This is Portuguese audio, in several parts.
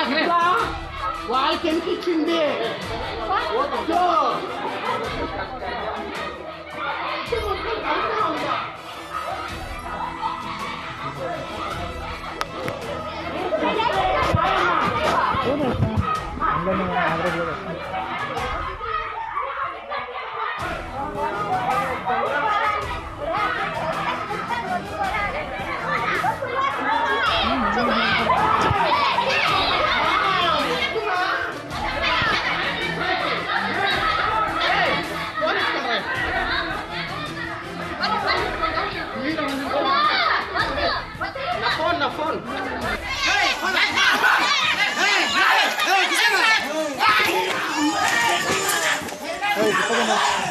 가라 아, 그래. 와, 이렇 키친데. 와, 또. down. Hey, hold on. Hey, hey, hey, hey, hey, hey, hey, hey, hey, hey, hey, hey, hey,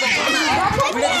Come on, come on.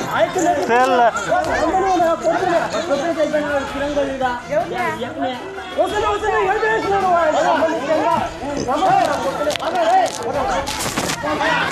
தெரியல ஒசன